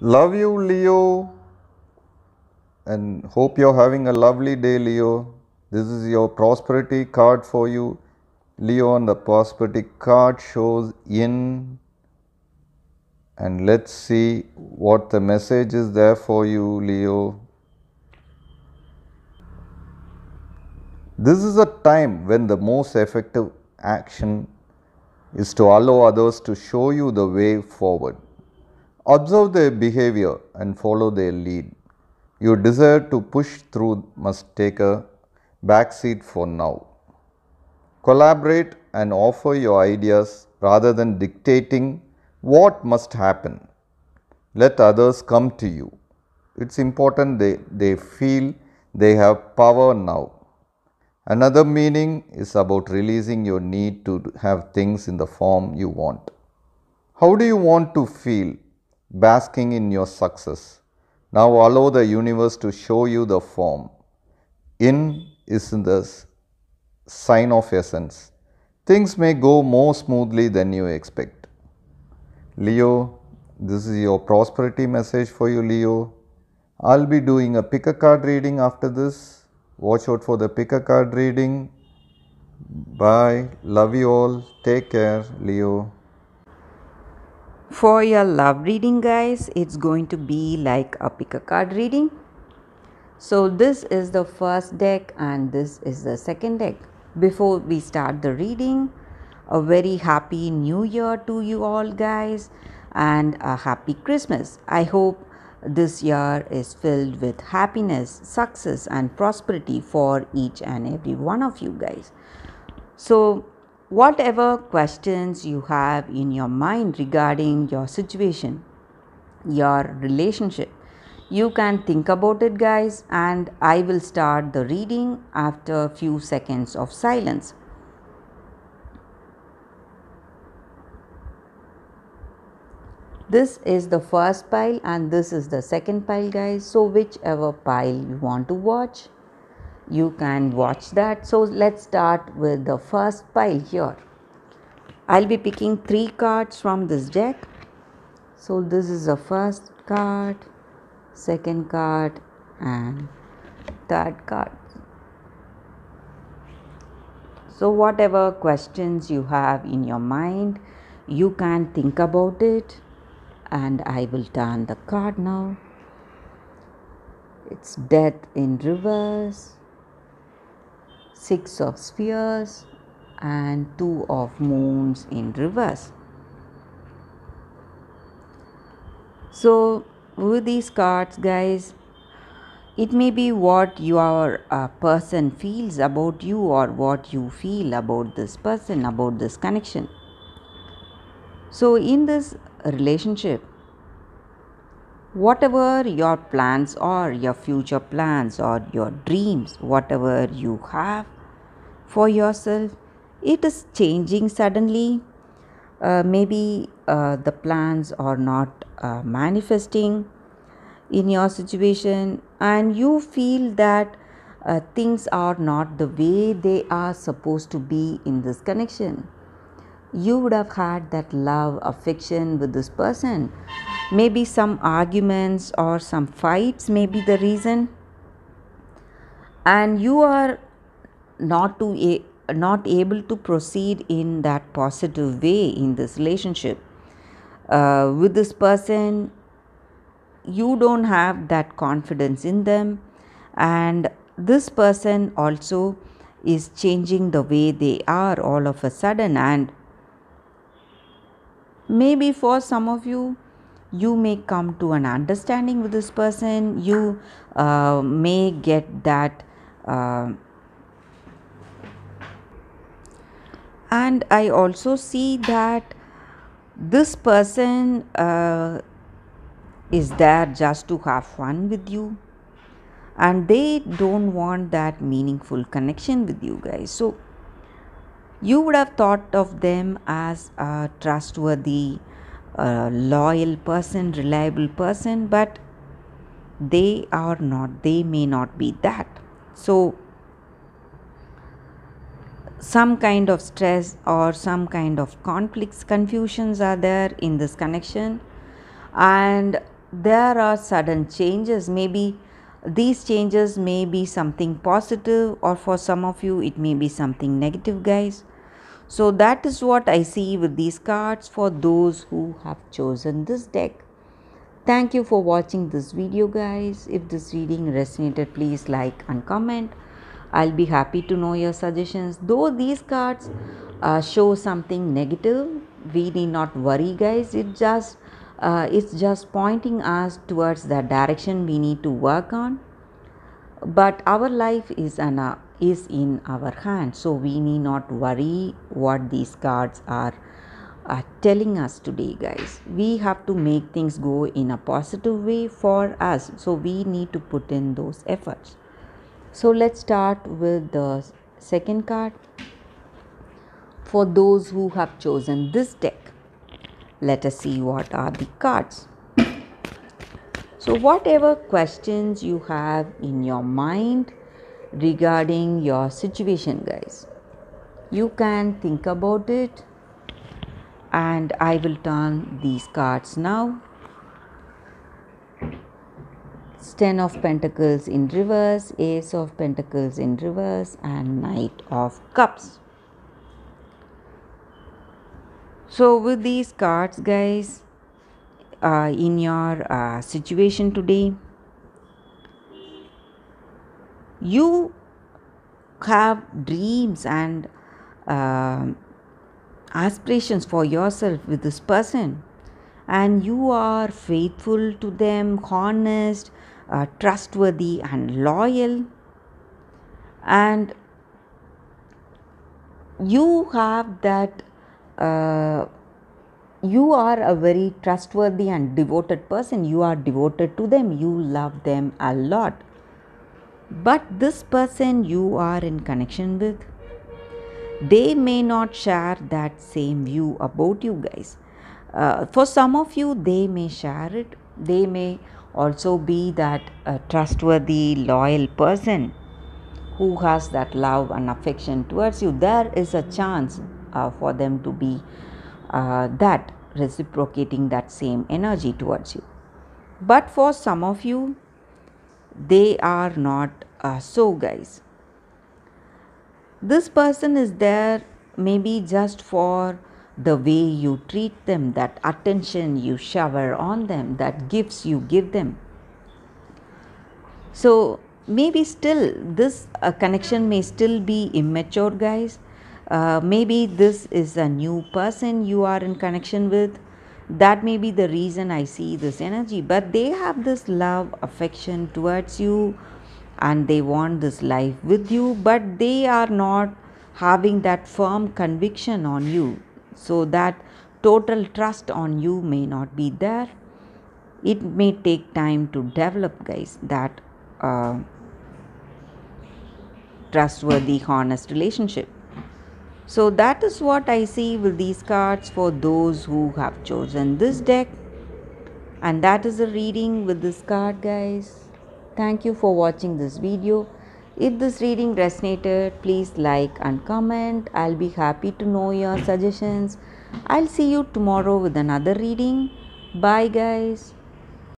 Love you, Leo, and hope you're having a lovely day, Leo. This is your prosperity card for you, Leo, and the prosperity card shows in. And let's see what the message is there for you, Leo. This is a time when the most effective action is to allow others to show you the way forward. Observe their behavior and follow their lead. Your desire to push through must take a backseat for now. Collaborate and offer your ideas rather than dictating what must happen. Let others come to you. It's important they, they feel they have power now. Another meaning is about releasing your need to have things in the form you want. How do you want to feel? Basking in your success. Now allow the universe to show you the form. In is in the sign of essence. Things may go more smoothly than you expect. Leo, this is your prosperity message for you, Leo. I'll be doing a pick a card reading after this. Watch out for the pick a card reading. Bye. Love you all. Take care, Leo. For your love reading, guys, it's going to be like a pick a card reading. So, this is the first deck, and this is the second deck. Before we start the reading, a very happy new year to you all, guys, and a happy Christmas. I hope this year is filled with happiness, success, and prosperity for each and every one of you guys. So, whatever questions you have in your mind regarding your situation, your relationship, you can think about it, guys, and I will start the reading after a few seconds of silence. This is the first pile, and this is the second pile, guys. So, whichever pile you want to watch, you can watch that. So, let's start with the first pile here. I'll be picking three cards from this deck. So, this is the first card, second card, and third card. So, whatever questions you have in your mind, you can think about it, and I will turn the card now. It's death in reverse, six of spheres, and two of wands in reverse. So, with these cards, guys, it may be what your uh, person feels about you or what you feel about this person, about this connection. So, in this relationship, whatever your plans are, your future plans or your dreams, whatever you have for yourself, it is changing suddenly. Uh, maybe uh, the plans are not uh, manifesting in your situation, and you feel that uh, things are not the way they are supposed to be in this connection. You would have had that love, affection with this person. Maybe some arguments or some fights may be the reason, and you are not to a- not able to proceed in that positive way in this relationship. Uh, with this person you don't have that confidence in them. And this person also is changing the way they are all of a sudden. And maybe for some of you you may come to an understanding with this person. You uh, may get that uh, and i also see that this person uh, is there just to have fun with you. And they don't want that meaningful connection with you guys. So you would have thought of them as a trustworthy uh, loyal person reliable person but they are not they may not be that. So some kind of stress or some kind of conflicts confusions are there in this connection. And there are sudden changes. Maybe these changes may be something positive or for some of you it may be something negative guys so that is what i see with these cards for those who have chosen this deck. Thank you for watching this video guys. If this reading resonated please like and comment. I'll be happy to know your suggestions. Though these cards uh, show something negative we need not worry guys. It just uh, it's just pointing us towards the direction we need to work on. But our life is an uh, is in our hands so we need not worry what these cards are uh, telling us today guys. We have to make things go in a positive way for us. So we need to put in those efforts. So let's start with the second card. For those who have chosen this deck let us see what are the cards. So, whatever questions you have in your mind regarding your situation, guys, you can think about it and I will turn these cards now. Ten of Pentacles in reverse, Ace of Pentacles in reverse, and Knight of Cups. So, with these cards, guys, uh, in your uh, situation today, you have dreams and uh, aspirations for yourself with this person, and you are faithful to them, honest, uh, trustworthy, and loyal, and you have that uh, you are a very trustworthy and devoted person. You are devoted to them. You love them a lot. But this person you are in connection with, they may not share that same view about you guys. Uh, for some of you, they may share it. They may also be that uh, trustworthy, loyal person who has that love and affection towards you. There is a chance uh, for them to be uh, that reciprocating that same energy towards you. But for some of you, they are not uh, so, guys. This person is there maybe just for the way you treat them, that attention you shower on them, that gifts you give them. So, maybe still this uh, connection may still be immature, guys, uh, maybe this is a new person you are in connection with that may be the reason i see this energy but they have this love affection towards you and they want this life with you but they are not having that firm conviction on you. So that total trust on you may not be there. It may take time to develop guys that uh, trustworthy honest relationship so that is what I see with these cards for those who have chosen this deck. And that is the reading with this card guys. Thank you for watching this video. If this reading resonated, please like and comment. I'll be happy to know your suggestions. I'll see you tomorrow with another reading. Bye guys.